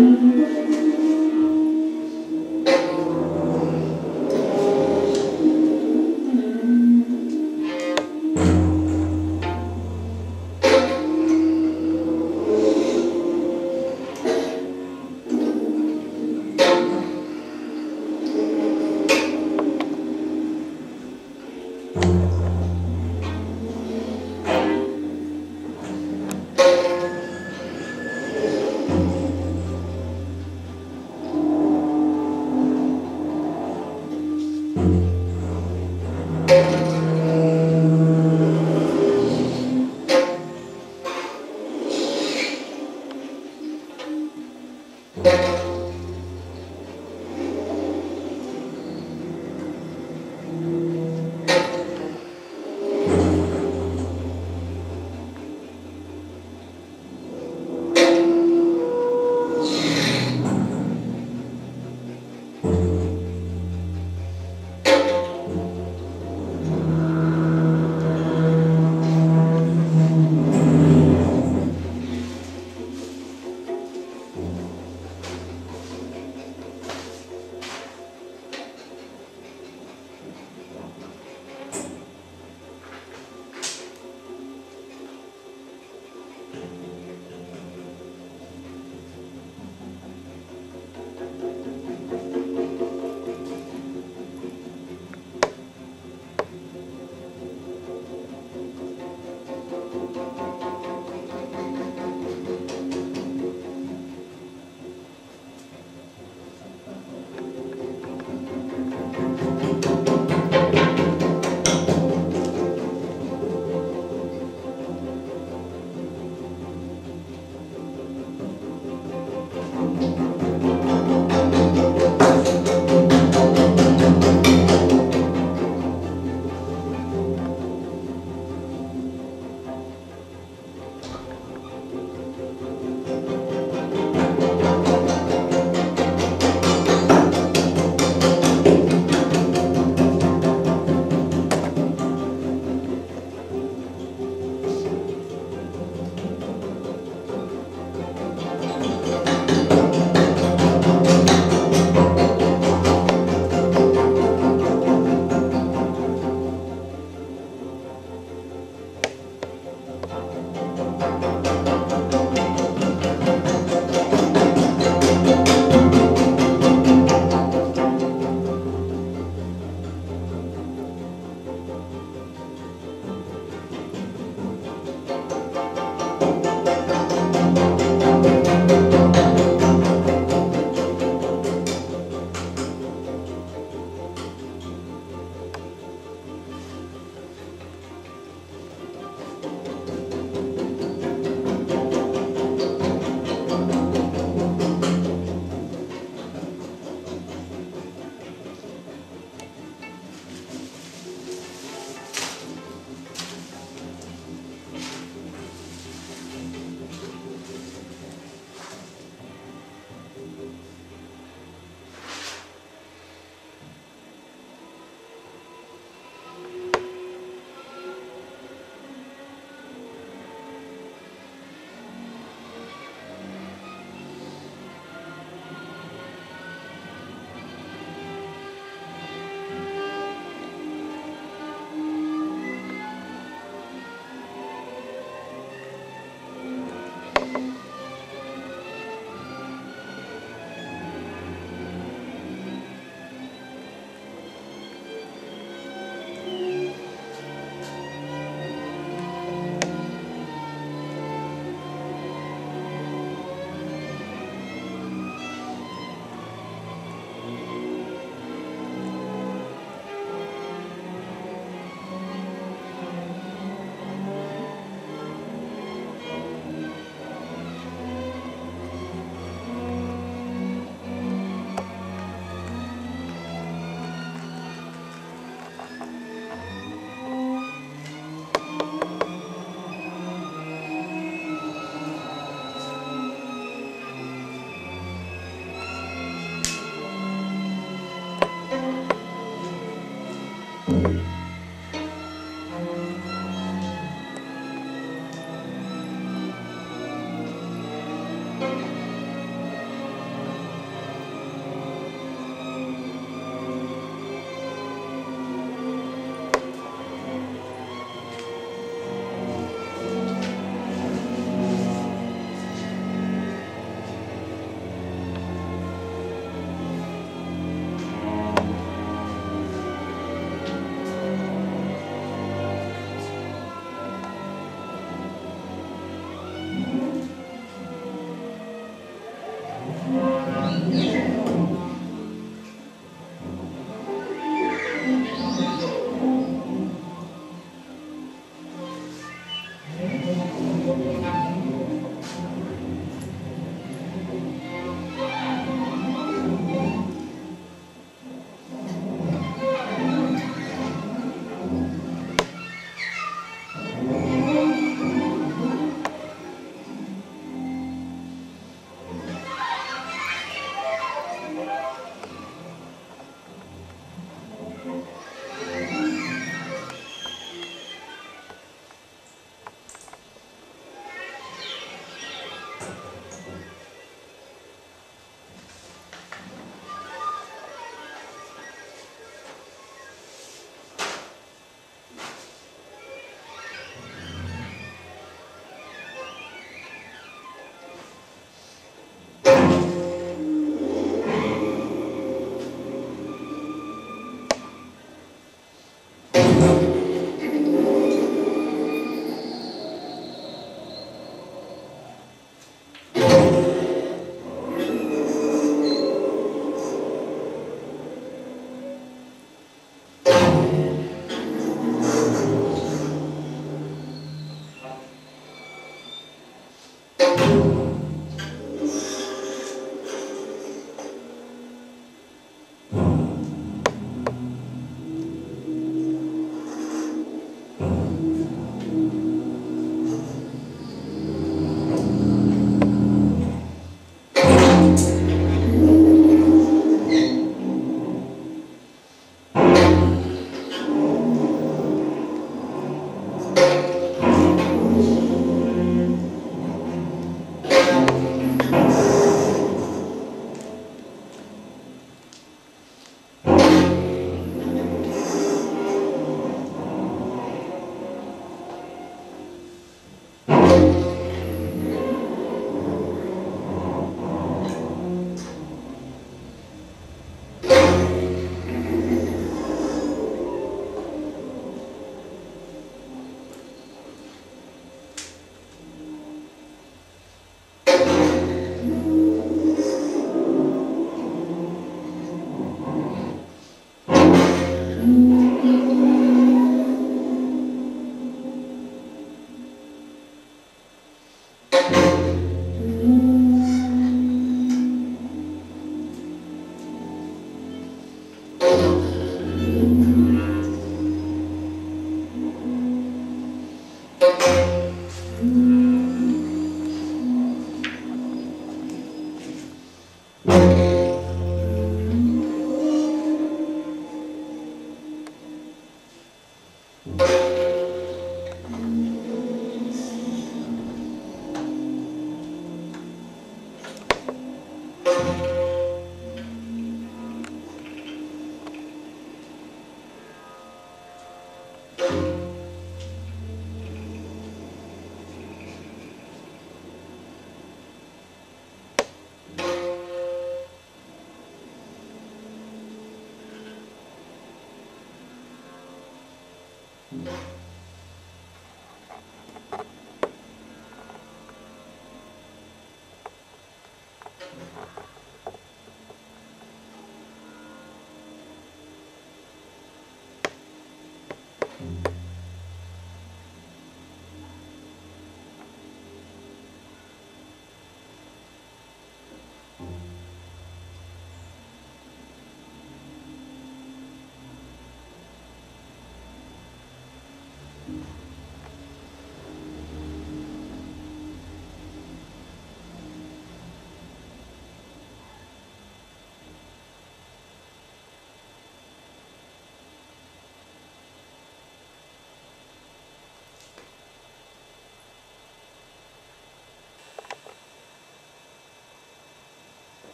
Amen. Mm-hmm.